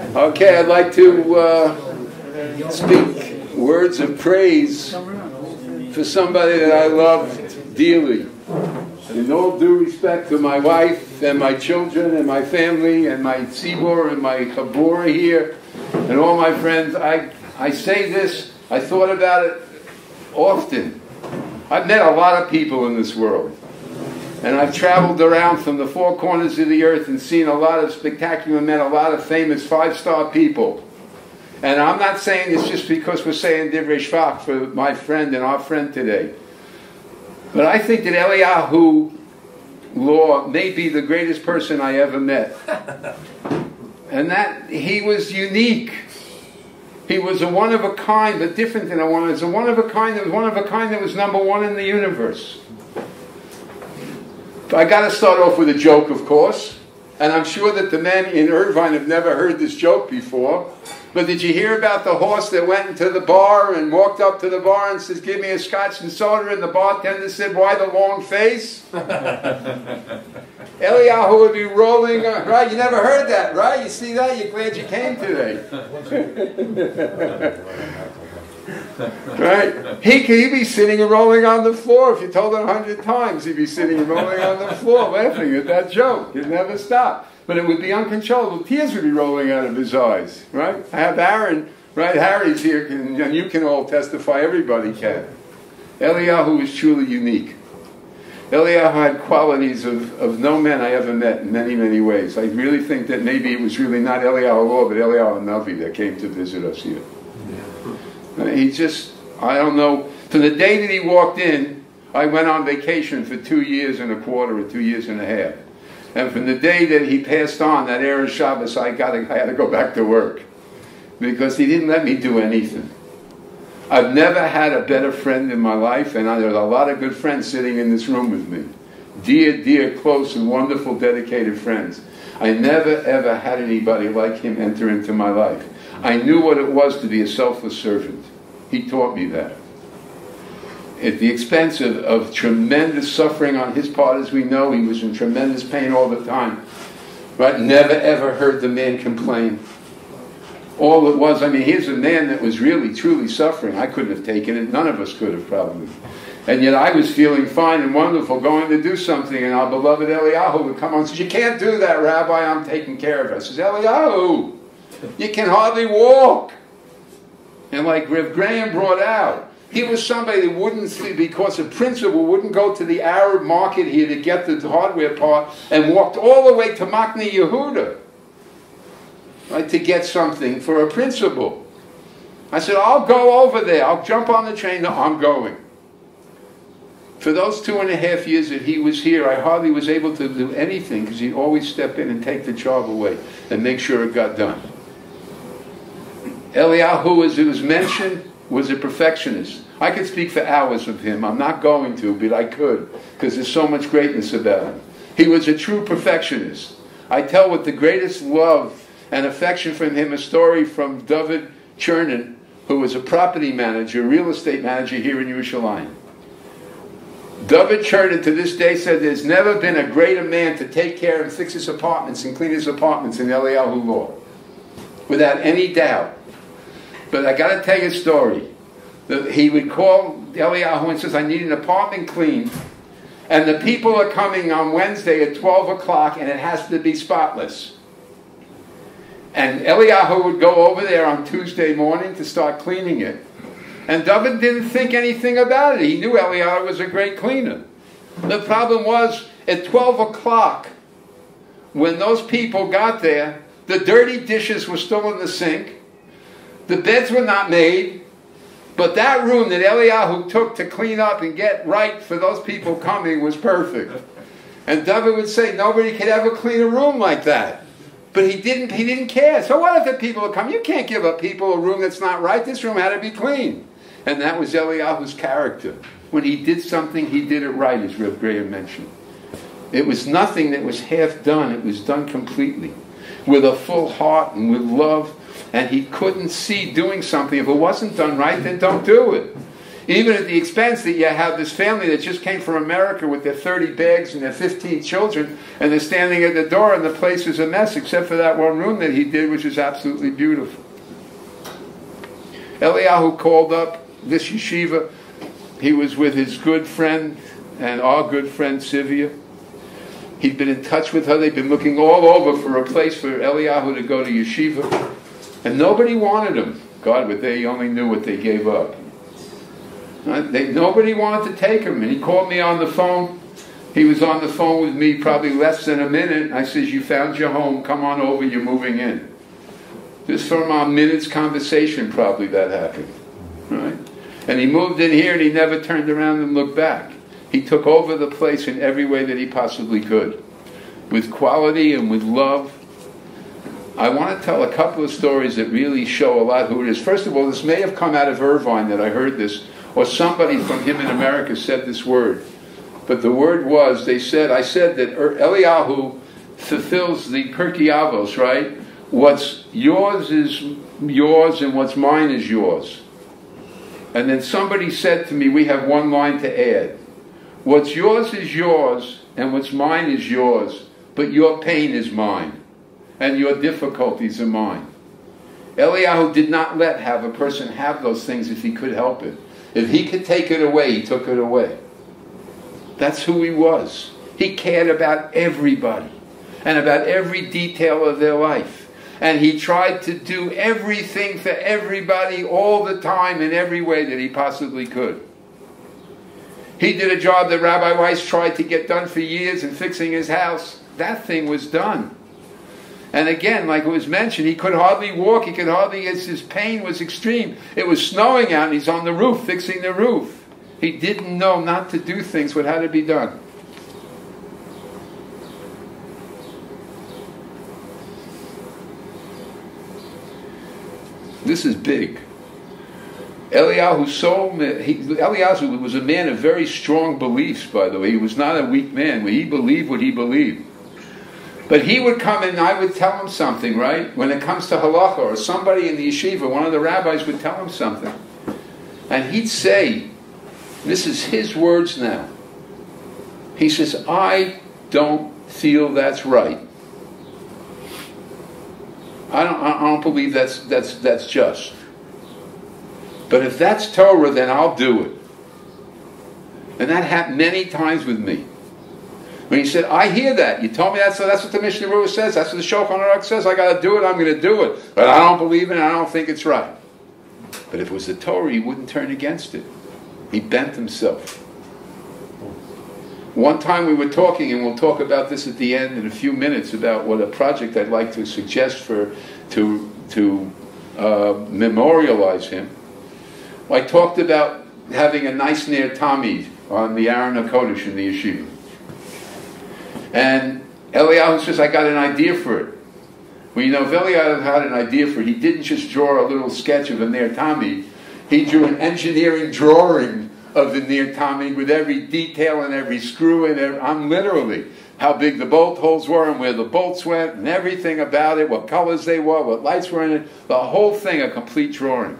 Okay, I'd like to uh, speak words of praise for somebody that I love dearly. In all due respect to my wife and my children and my family and my tzibor and my chabura here and all my friends, I, I say this, I thought about it often. I've met a lot of people in this world. And I've traveled around from the four corners of the earth and seen a lot of spectacular men, a lot of famous five star people. And I'm not saying this just because we're saying Divrei Shvach for my friend and our friend today. But I think that Eliyahu Law may be the greatest person I ever met. and that he was unique. He was a one of a kind, but different than a one. Was a one of a kind that was one of a kind that was number one in the universe. I got to start off with a joke, of course. And I'm sure that the men in Irvine have never heard this joke before. But did you hear about the horse that went into the bar and walked up to the bar and says, Give me a scotch and soda? And the bartender said, Why the long face? Eliyahu would be rolling, right? You never heard that, right? You see that? You're glad you came today. right? He he'd be sitting and rolling on the floor. If you told him a hundred times, he'd be sitting and rolling on the floor laughing at that joke. He'd never stop. But it would be uncontrollable. Tears would be rolling out of his eyes, right? I have Aaron, right? Harry's here, and you can all testify. Everybody can. Eliyahu is truly unique. Eliyahu had qualities of, of no man I ever met in many, many ways. I really think that maybe it was really not Eliyahu Law, but Eliyahu Navi that came to visit us here. He just, I don't know. From the day that he walked in, I went on vacation for two years and a quarter or two years and a half. And from the day that he passed on, that Erev Shabbos, I, got I had to go back to work. Because he didn't let me do anything. I've never had a better friend in my life, and I, there's a lot of good friends sitting in this room with me. Dear, dear, close, and wonderful, dedicated friends. I never, ever had anybody like him enter into my life. I knew what it was to be a selfless servant. He taught me that. At the expense of, of tremendous suffering on his part, as we know, he was in tremendous pain all the time. But never ever heard the man complain. All it was, I mean, here's a man that was really, truly suffering. I couldn't have taken it. None of us could have, probably. And yet I was feeling fine and wonderful, going to do something, and our beloved Eliyahu would come on and say, You can't do that, Rabbi, I'm taking care of. I says, Eliyahu, you can hardly walk. And like Rev Graham brought out, he was somebody that wouldn't, see because of principle, wouldn't go to the Arab market here to get the hardware part and walked all the way to Machne Yehuda right, to get something for a principle. I said, I'll go over there. I'll jump on the train. No, I'm going. For those two and a half years that he was here, I hardly was able to do anything because he'd always step in and take the job away and make sure it got done. Eliyahu, as it was mentioned, was a perfectionist. I could speak for hours of him. I'm not going to, but I could because there's so much greatness about him. He was a true perfectionist. I tell with the greatest love and affection from him a story from David Chernin, who was a property manager, real estate manager here in Yerushalayim. David Chernin to this day said there's never been a greater man to take care and fix his apartments and clean his apartments than Eliyahu Law. Without any doubt. But I got to tell you a story. He would call Eliyahu and says, I need an apartment cleaned. And the people are coming on Wednesday at 12 o'clock and it has to be spotless. And Eliyahu would go over there on Tuesday morning to start cleaning it. And David didn't think anything about it. He knew Eliyahu was a great cleaner. The problem was at 12 o'clock, when those people got there, the dirty dishes were still in the sink, the beds were not made, but that room that Eliyahu took to clean up and get right for those people coming was perfect. And David would say, nobody could ever clean a room like that. But he didn't, he didn't care. So what if the people would come? You can't give up people a room that's not right. This room had to be clean. And that was Eliyahu's character. When he did something, he did it right, as Rev Graham mentioned. It was nothing that was half done. It was done completely. With a full heart and with love. And he couldn't see doing something. If it wasn't done right, then don't do it. even at the expense that you have this family that just came from America with their 30 bags and their 15 children, and they're standing at the door, and the place is a mess, except for that one room that he did, which is absolutely beautiful. Eliyahu called up this yeshiva. He was with his good friend and our good friend Sivia. He'd been in touch with her. They'd been looking all over for a place for Eliyahu to go to yeshiva. And nobody wanted him. God, but they only knew what they gave up. Uh, they, nobody wanted to take him. And he called me on the phone. He was on the phone with me probably less than a minute. I says, you found your home. Come on over. You're moving in. Just from a minute's conversation probably that happened. Right? And he moved in here and he never turned around and looked back. He took over the place in every way that he possibly could. With quality and with love. I want to tell a couple of stories that really show a lot who it is. First of all, this may have come out of Irvine that I heard this or somebody from him in America said this word. But the word was, they said, I said that er, Eliyahu fulfills the Pirkei Avos, right? What's yours is yours and what's mine is yours. And then somebody said to me, we have one line to add. What's yours is yours and what's mine is yours, but your pain is mine and your difficulties are mine. Eliyahu did not let have a person have those things if he could help it. If he could take it away, he took it away. That's who he was. He cared about everybody and about every detail of their life. And he tried to do everything for everybody all the time in every way that he possibly could. He did a job that Rabbi Weiss tried to get done for years in fixing his house. That thing was done. And again, like it was mentioned, he could hardly walk, he could hardly, his pain was extreme. It was snowing out, and he's on the roof fixing the roof. He didn't know not to do things what had to be done. This is big. Eliyahu so he, Eliyahu was a man of very strong beliefs. By the way, he was not a weak man. He believed what he believed. But he would come and I would tell him something, right? When it comes to halacha, or somebody in the yeshiva, one of the rabbis would tell him something. And he'd say, this is his words now. He says, I don't feel that's right. I don't, I don't believe that's, that's, that's just. But if that's Torah, then I'll do it. And that happened many times with me. When he said, I hear that. You told me that, so that's what the Mishnah Berurah says. That's what the Shulchan Aruch says. I got to do it. I'm going to do it. But I don't believe in it, I don't think it's right. But if it was the Torah, he wouldn't turn against it. He bent himself. One time we were talking, and we'll talk about this at the end in a few minutes, about what a project I'd like to suggest for to to uh, memorialize him. I talked about having a nice Ner Tamid on the Aron HaKodesh in the yeshiva. And Eliyahu says, I got an idea for it. Well, you know, if Eliyahu had an idea for it, he didn't just draw a little sketch of a Ner Tamid. He drew an engineering drawing of the Ner Tamid with every detail and every screw and every, I'm literally how big the bolt holes were and where the bolts went and everything about it, what colors they were, what lights were in it, the whole thing, a complete drawing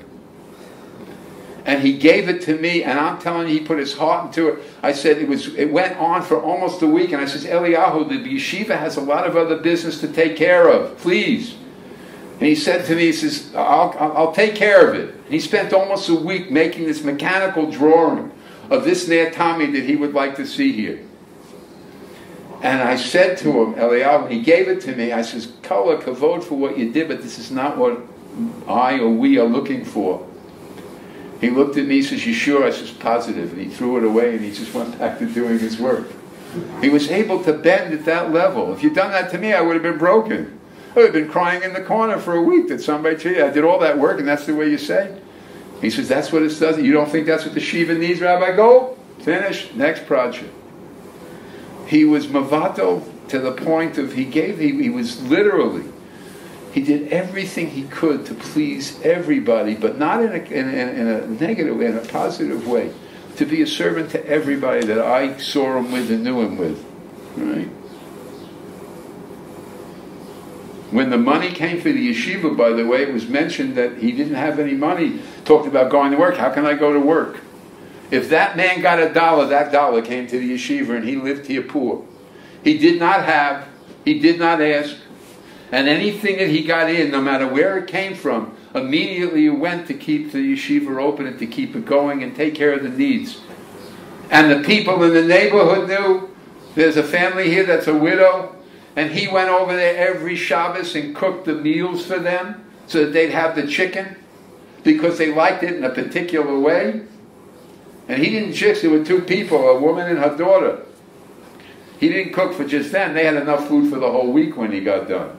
and he gave it to me, and I'm telling you, he put his heart into it. I said it was. It went on for almost a week, and I said, Eliyahu, the yeshiva has a lot of other business to take care of. Please. And he said to me, he says, I'll, I'll take care of it. And he spent almost a week making this mechanical drawing of this Ner Tamid that he would like to see here. And I said to him, Eliyahu, he gave it to me. I says, Kol hakavod for what you did, but this is not what I or we are looking for. He looked at me, he says, You sure? I says, Positive. And he threw it away and he just went back to doing his work. He was able to bend at that level. If you'd done that to me, I would have been broken. I would have been crying in the corner for a week that somebody told you I did all that work and that's the way you say. He says, That's what it does. You don't think that's what the Shiva needs, Rabbi? Go, finish, next project. He was mavato to the point of he gave, he, he was literally he did everything he could to please everybody, but not in a, in, in, a negative way, in a positive way. To be a servant to everybody that I saw him with and knew him with. Right? When the money came for the yeshiva, by the way, it was mentioned that he didn't have any money. Talked about going to work. How can I go to work? If that man got a dollar, that dollar came to the yeshiva and he lived here poor. He did not have, he did not ask, and anything that he got in, no matter where it came from, immediately went to keep the yeshiva open and to keep it going and take care of the needs. And the people in the neighborhood knew there's a family here that's a widow, and he went over there every Shabbos and cooked the meals for them so that they'd have the chicken because they liked it in a particular way. And he didn't just, there were two people, a woman and her daughter. He didn't cook for just them. They had enough food for the whole week when he got done.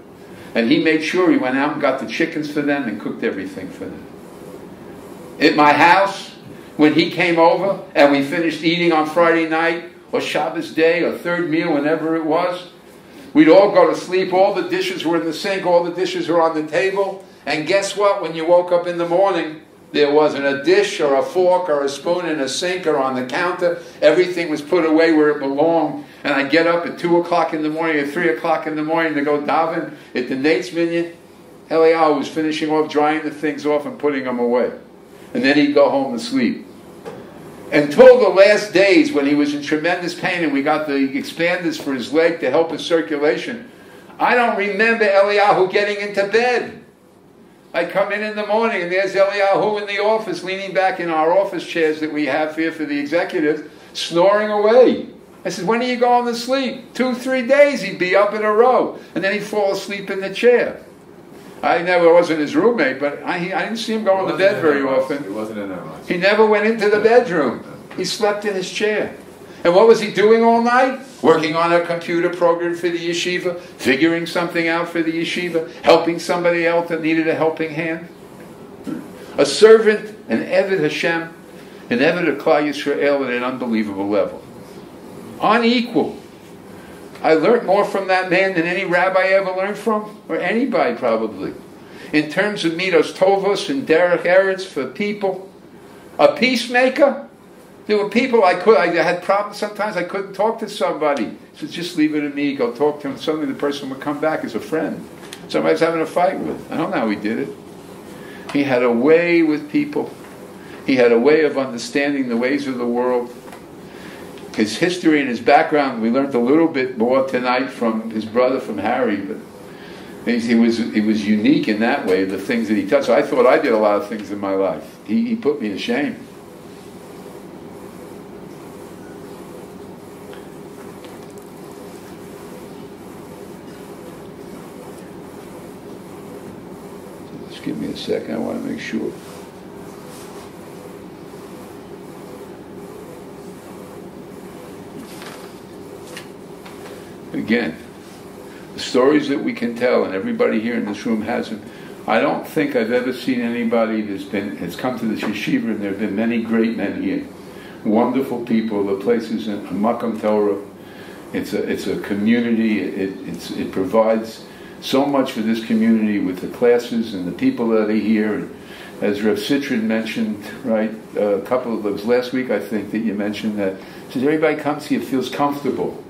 And he made sure he went out and got the chickens for them and cooked everything for them. At my house, when he came over and we finished eating on Friday night or Shabbos day or third meal, whenever it was, we'd all go to sleep. All the dishes were in the sink, all the dishes were on the table. And guess what? When you woke up in the morning, there wasn't a dish or a fork or a spoon in a sink or on the counter. Everything was put away where it belonged. And I get up at 2 o'clock in the morning or 3 o'clock in the morning to go daven at the Netz Minyan. Eliyahu was finishing off, drying the things off and putting them away. And then he'd go home and sleep. Until the last days when he was in tremendous pain and we got the expanders for his leg to help his circulation, I don't remember Eliyahu getting into bed. I come in in the morning and there's Eliyahu in the office, leaning back in our office chairs that we have here for the executives, snoring away. I said, when are you going to sleep? Two, three days he'd be up in a row. And then he'd fall asleep in the chair. I never wasn't his roommate, but I, I didn't see him go to bed very often. He wasn't in much. He never went into the bedroom. He slept in his chair. And what was he doing all night? Working on a computer program for the yeshiva, figuring something out for the yeshiva, helping somebody else that needed a helping hand. A servant, an Eved Hashem, an Eved of Klal Yisrael at an unbelievable level. Unequal. I learned more from that man than any rabbi ever learned from, or anybody probably. In terms of midos tovos and derech eretz for people, a peacemaker, there were people I could, I had problems sometimes, I couldn't talk to somebody. So just leave it to me, go talk to him. Suddenly the person would come back as a friend. Somebody was having a fight with. I don't know how he did it. He had a way with people. He had a way of understanding the ways of the world. His history and his background, we learned a little bit more tonight from his brother, from Harry, but he was, he was unique in that way, the things that he touched. So I thought I did a lot of things in my life. He, he put me to shame. Just give me a second, I want to make sure. Again, the stories that we can tell, and everybody here in this room has them. I don't think I've ever seen anybody that's been has come to this yeshiva, and there have been many great men here, wonderful people. The place is a makam Torah. It's a it's a community. It it provides so much for this community with the classes and the people that are here. And as Rev Citrin mentioned, right, a couple of those last week, I think that you mentioned that says everybody comes here feels comfortable.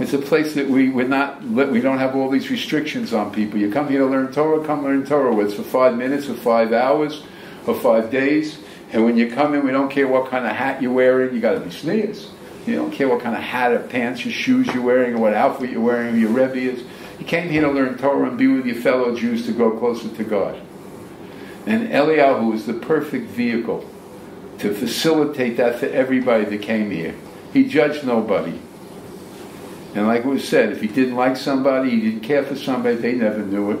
It's a place that we we're not we don't have all these restrictions on people. You come here to learn Torah, come learn Torah. Whether it's for five minutes or five hours or five days. And when you come in, we don't care what kind of hat you're wearing. You got to be sneers. You don't care what kind of hat or pants or shoes you're wearing or what outfit you're wearing or your Rebbe is. You came here to learn Torah and be with your fellow Jews to grow closer to God. And Eliyahu is the perfect vehicle to facilitate that for everybody that came here. He judged nobody. And like was said, if he didn't like somebody, he didn't care for somebody, they never knew it.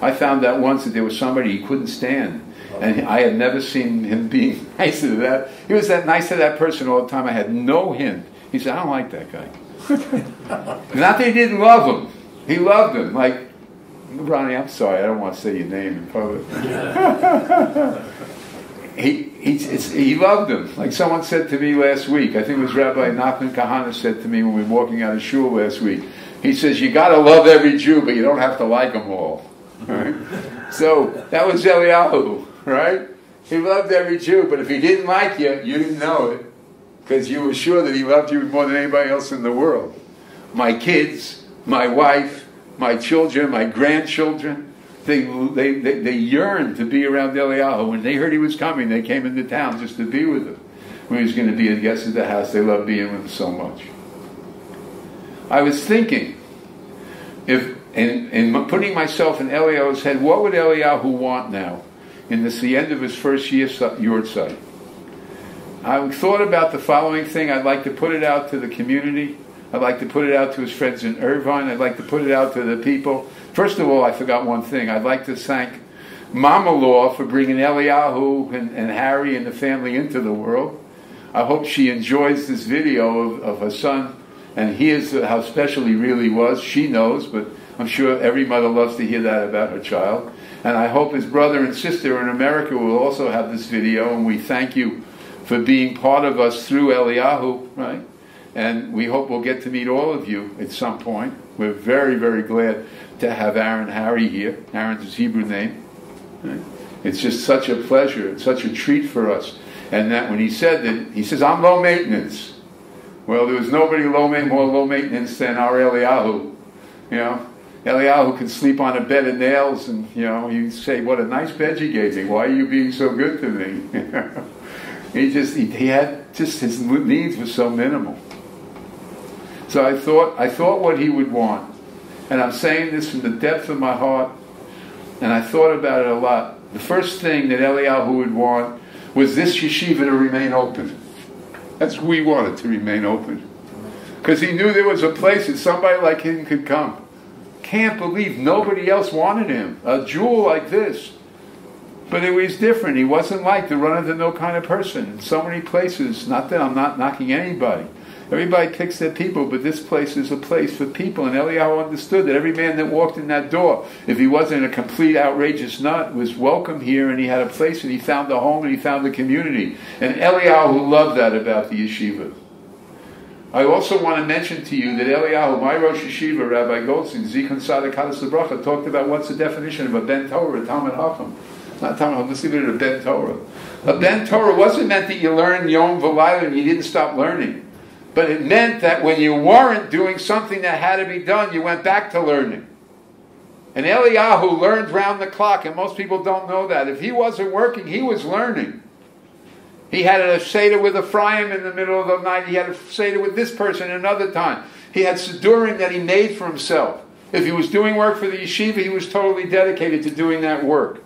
I found out once that there was somebody he couldn't stand. And I had never seen him being nice to that. He was that nice to that person all the time. I had no hint. He said, I don't like that guy. Not that he didn't love him. He loved him. Like, Ronnie, I'm sorry, I don't want to say your name in public. he, he, he loved him. Like someone said to me last week, I think it was Rabbi Nachman Kahana said to me when we were walking out of shul last week. He says, You got to love every Jew, but you don't have to like them all. Right? so that was Eliyahu, right? He loved every Jew, but if he didn't like you, you didn't know it because you were sure that he loved you more than anybody else in the world. My kids, my wife, my children, my grandchildren, they, they, they, they yearned to be around Eliyahu. When they heard he was coming, they came into town just to be with him. when he was going to be a guest at the house. They loved being with him so much. I was thinking, if in, in putting myself in Eliyahu's head, what would Eliyahu want now in this, the end of his first year yahrzeit? I thought about the following thing. I'd like to put it out to the community. I'd like to put it out to his friends in Irvine. I'd like to put it out to the people. First of all, I forgot one thing. I'd like to thank Mama Law for bringing Eliyahu and, and Harry and the family into the world. I hope she enjoys this video of, of her son and hears how special he really was. She knows, but I'm sure every mother loves to hear that about her child. And I hope his brother and sister in America will also have this video, and we thank you for being part of us through Eliyahu, right? And we hope we'll get to meet all of you at some point. We're very, very glad to have Aaron Harry here. Aaron's his Hebrew name. It's just such a pleasure, it's such a treat for us. And that when he said that, he says, I'm low maintenance. Well, there was nobody low more low maintenance than our Eliyahu. You know, Eliyahu could sleep on a bed of nails, and you know, you say, "What a nice bed you gave me. Why are you being so good to me?" he just he, he had just his needs were so minimal. So I thought I thought what he would want, and I'm saying this from the depth of my heart and I thought about it a lot. The first thing that Eliyahu would want was this yeshiva to remain open. That's he wanted to remain open. Because he knew there was a place that somebody like him could come. Can't believe nobody else wanted him. A jewel like this. But it was different. He wasn't like the run of the mill kind of person. In so many places, not that I'm not knocking anybody. Everybody picks their people, but this place is a place for people. And Eliyahu understood that every man that walked in that door, if he wasn't a complete outrageous nut, was welcome here and he had a place and he found a home and he found a community. And Eliyahu loved that about the yeshiva. I also want to mention to you that Eliyahu, my Rosh Yeshiva, Rabbi Goldstein, Zecher Tzaddik Livracha, talked about what's the definition of a Ben Torah, a Talmid Chacham. Not Talmud, let's leave it at a Ben Torah. A Ben Torah wasn't meant that you learn Yom V'Layla and you didn't stop learning. But it meant that when you weren't doing something that had to be done, you went back to learning. And Eliyahu learned round the clock, and most people don't know that. If he wasn't working, he was learning. He had a Seder with Ephraim in the middle of the night. He had a Seder with this person another time. He had Siddurim that he made for himself. If he was doing work for the yeshiva, he was totally dedicated to doing that work.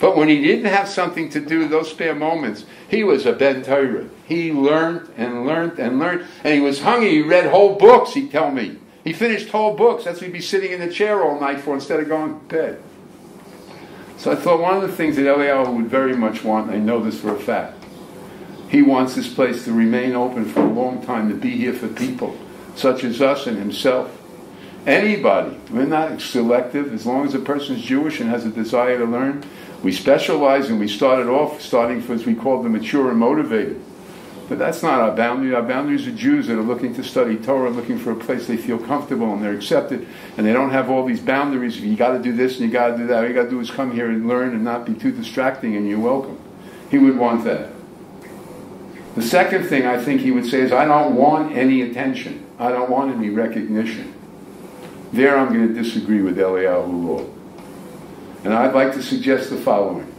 But when he didn't have something to do, those spare moments, he was a Ben Torah. He learned and learned and learned, and he was hungry. He read whole books, he'd tell me. He finished whole books. That's what he'd be sitting in the chair all night for instead of going to bed. So I thought one of the things that Eliyahu would very much want, and I know this for a fact, he wants this place to remain open for a long time, to be here for people such as us and himself. Anybody. We're not selective. As long as a person's Jewish and has a desire to learn, we specialize and we started off starting for, as we call the mature and motivated. But that's not our boundary. Our boundaries are Jews that are looking to study Torah, looking for a place they feel comfortable and they're accepted, and they don't have all these boundaries. You got to do this and you got to do that. All you got to do is come here and learn and not be too distracting, and you're welcome. He would want that. The second thing I think he would say is, I don't want any attention. I don't want any recognition. There I'm going to disagree with Eliyahu Law. And I'd like to suggest the following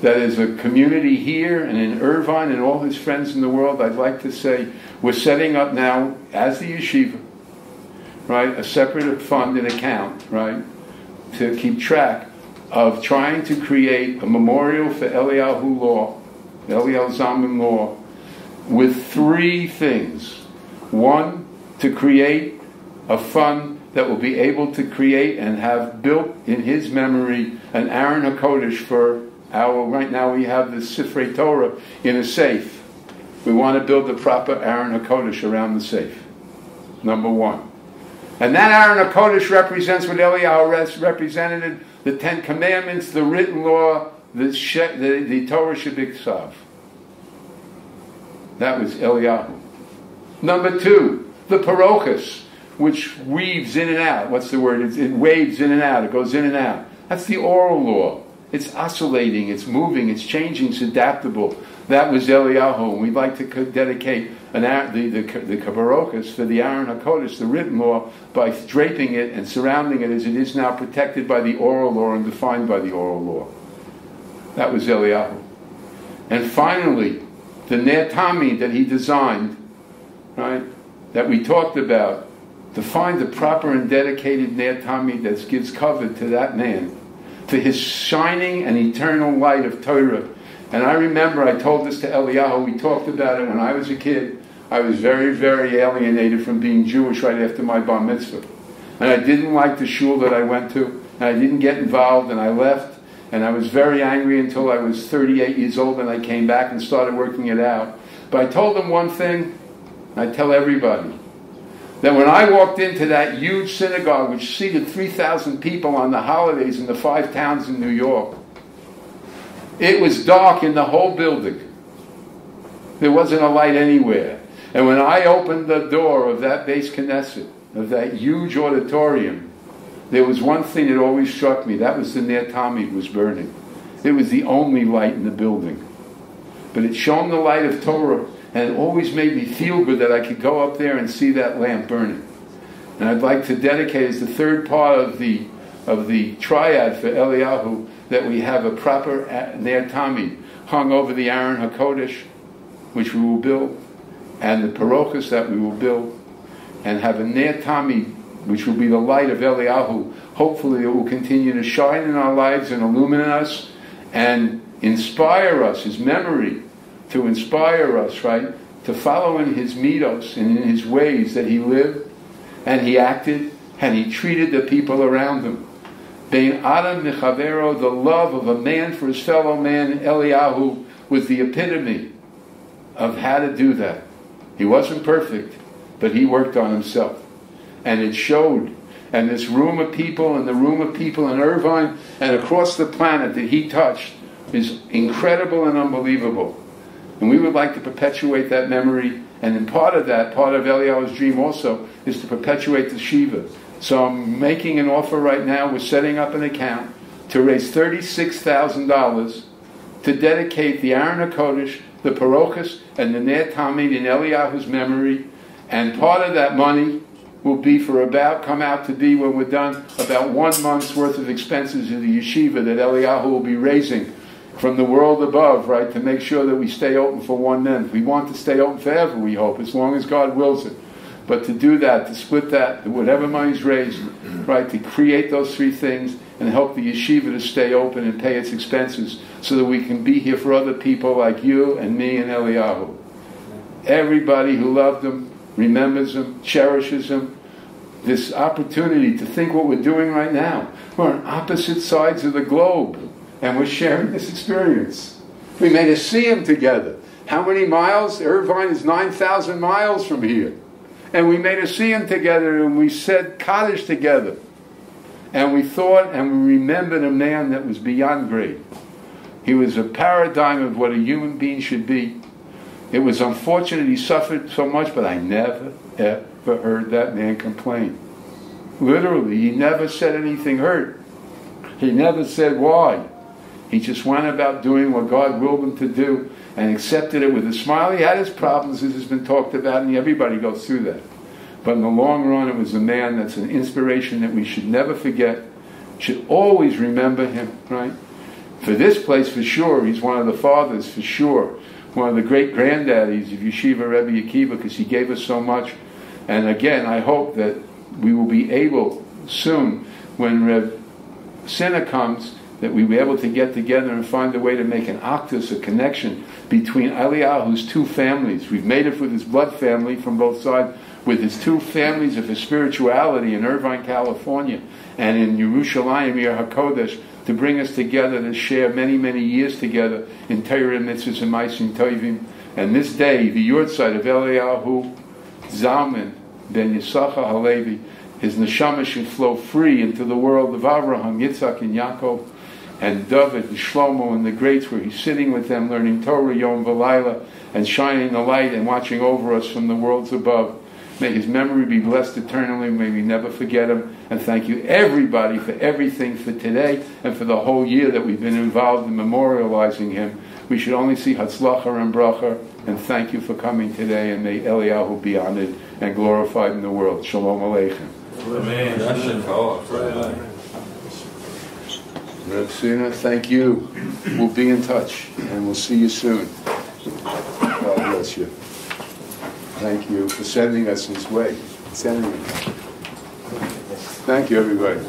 that as a community here and in Irvine and all his friends in the world, I'd like to say we're setting up now, as the yeshiva, right, a separate fund and account, right, to keep track of trying to create a memorial for Eliyahu Law, Eliyahu Zalman Law, with three things. One, to create a fund that will be able to create and have built in his memory an Aron HaKodesh for our, right now we have the Sifrei Torah in a safe. We want to build the proper Aron HaKodesh around the safe. Number one. And that Aron HaKodesh represents what Eliyahu represented, the Ten Commandments, the written law, the, the, the Torah Shebichtav That was Eliyahu. Number two, the Parochus which weaves in and out. What's the word? It's, it waves in and out. It goes in and out. That's the oral law. It's oscillating. It's moving. It's changing. It's adaptable. That was Eliyahu. We'd like to dedicate an, the, the, the Kabarokas for the Aron HaKodesh, the written law, by draping it and surrounding it as it is now protected by the oral law and defined by the oral law. That was Eliyahu. And finally, the Ner Tamid that he designed, right, that we talked about, to find the proper and dedicated Ner that gives cover to that man, to his shining and eternal light of Torah. And I remember I told this to Eliyahu, we talked about it when I was a kid. I was very, very alienated from being Jewish right after my bar mitzvah. And I didn't like the shul that I went to, and I didn't get involved, and I left. And I was very angry until I was 38 years old, and I came back and started working it out. But I told them one thing, I tell everybody that when I walked into that huge synagogue, which seated 3,000 people on the holidays in the five towns in New York, it was dark in the whole building. There wasn't a light anywhere. And when I opened the door of that Beis Knesset, of that huge auditorium, there was one thing that always struck me. That was the Ner Tamid was burning. It was the only light in the building. But it shone the light of Torah, and it always made me feel good that I could go up there and see that lamp burning. And I'd like to dedicate as the third part of the of the triad for Eliyahu that we have a proper uh, Ner Tamid hung over the Aron Hakodesh, which we will build, and the Parochas that we will build, and have a Ner Tamid which will be the light of Eliyahu. Hopefully, it will continue to shine in our lives and illuminate us and inspire us, his memory, to inspire us, right? To follow in his midos and in his ways that he lived and he acted and he treated the people around him. Bein Adam Mechavero, the love of a man for his fellow man, Eliyahu, was the epitome of how to do that. He wasn't perfect, but he worked on himself and it showed. And this room of people and the room of people in Irvine and across the planet that he touched is incredible and unbelievable. And we would like to perpetuate that memory. And in part of that, part of Eliyahu's dream also, is to perpetuate the Shiva. So I'm making an offer right now. We're setting up an account to raise $36,000 to dedicate the Aron HaKodesh, the Parochas, and the Ner Tamid in Eliyahu's memory. And part of that money will be for about, come out to be when we're done, about one month's worth of expenses in the yeshiva that Eliyahu will be raising from the world above, right, to make sure that we stay open for one month. We want to stay open forever, we hope, as long as God wills it. But to do that, to split that, whatever money's raised, right, to create those three things and help the yeshiva to stay open and pay its expenses so that we can be here for other people like you and me and Eliyahu. Everybody who loved them, remembers them, cherishes them. This opportunity to think what we're doing right now. We're on opposite sides of the globe, and we're sharing this experience. We made a siyum together. How many miles? Irvine is 9,000 miles from here. And we made a siyum together, and we said Kaddish together. And we thought and we remembered a man that was beyond great. He was a paradigm of what a human being should be. It was unfortunate he suffered so much, but I never, ever heard that man complain. Literally, he never said anything hurt. He never said why. He just went about doing what God willed him to do and accepted it with a smile. He had his problems, as has been talked about, and everybody goes through that. But in the long run, it was a man that's an inspiration that we should never forget, should always remember him, right? For this place, for sure, he's one of the fathers, for sure one of the great granddaddies of Yeshiva Rebbe Akiva because he gave us so much. And again, I hope that we will be able soon, when Reb Sina comes, that we be able to get together and find a way to make an achdus, a connection between Eliyahu's two families. We've made it with his blood family from both sides, with his two families of his spirituality in Irvine, California, and in Yerushalayim, Ir HaKodesh, to bring us together to share many, many years together in Torah mitzvahs and Tovim. And this day, the Yahrzeit of Eliyahu Zalman ben Yisachar Halevi, his neshama should flow free into the world of Abraham, Yitzhak, and Yaakov, and David, and Shlomo, and the greats, where he's sitting with them, learning Torah Yom V'Laila, and shining the light and watching over us from the worlds above. May his memory be blessed eternally. May we never forget him. And thank you, everybody, for everything for today and for the whole year that we've been involved in memorializing him. We should only see Hatzlacha and Bracha. And thank you for coming today. And may Eliyahu be honored and glorified in the world. Shalom Aleichem. Amen. Thank you. We'll be in touch and we'll see you soon. God bless you. Thank you for sending us this way. Sending us. Thank you, everybody.